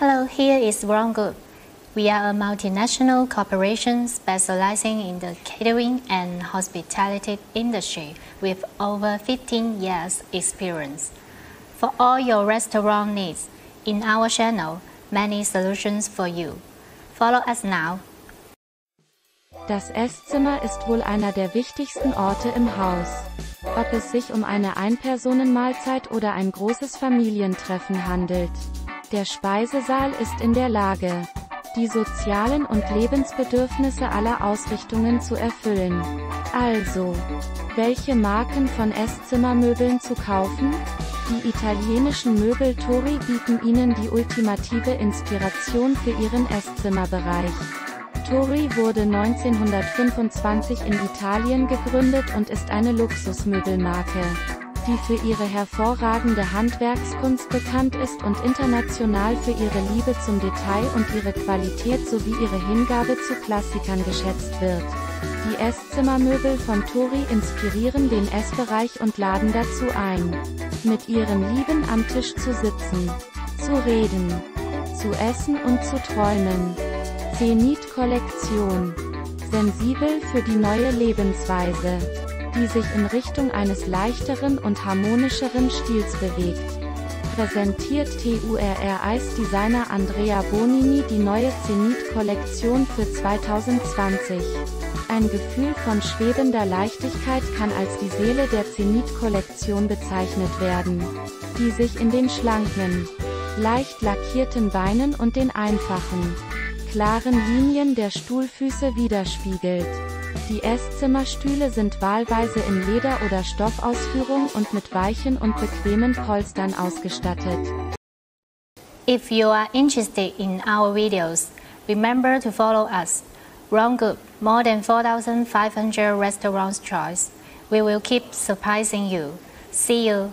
Hello, here is Wrong Group. We are a multinational corporation specializing in the catering and hospitality industry with over 15 years experience. For all your restaurant needs, in our channel, many solutions for you. Follow us now. Das Esszimmer ist wohl einer der wichtigsten Orte im Haus. Ob es sich um eine Einpersonenmahlzeit oder ein großes Familientreffen handelt. Der Speisesaal ist in der Lage, die sozialen und Lebensbedürfnisse aller Ausrichtungen zu erfüllen. Also, welche Marken von Esszimmermöbeln zu kaufen? Die italienischen Möbel Tori bieten Ihnen die ultimative Inspiration für Ihren Esszimmerbereich. Tori wurde 1925 in Italien gegründet und ist eine Luxusmöbelmarke die für ihre hervorragende Handwerkskunst bekannt ist und international für ihre Liebe zum Detail und ihre Qualität sowie ihre Hingabe zu Klassikern geschätzt wird. Die Esszimmermöbel von Tori inspirieren den Essbereich und laden dazu ein, mit ihren Lieben am Tisch zu sitzen, zu reden, zu essen und zu träumen. Zenit-Kollektion. Sensibel für die neue Lebensweise die sich in Richtung eines leichteren und harmonischeren Stils bewegt. Präsentiert TURR-Eis-Designer Andrea Bonini die neue Zenit-Kollektion für 2020. Ein Gefühl von schwebender Leichtigkeit kann als die Seele der Zenit-Kollektion bezeichnet werden, die sich in den schlanken, leicht lackierten Beinen und den einfachen, klaren Linien der Stuhlfüße widerspiegelt. Die Esszimmerstühle sind wahlweise in Leder- oder Stoffausführung und mit weichen und bequemen Polstern ausgestattet. If you are interested in our videos, remember to follow us. Wrong Group, more than 4,500 restaurants choice. We will keep surprising you. See you.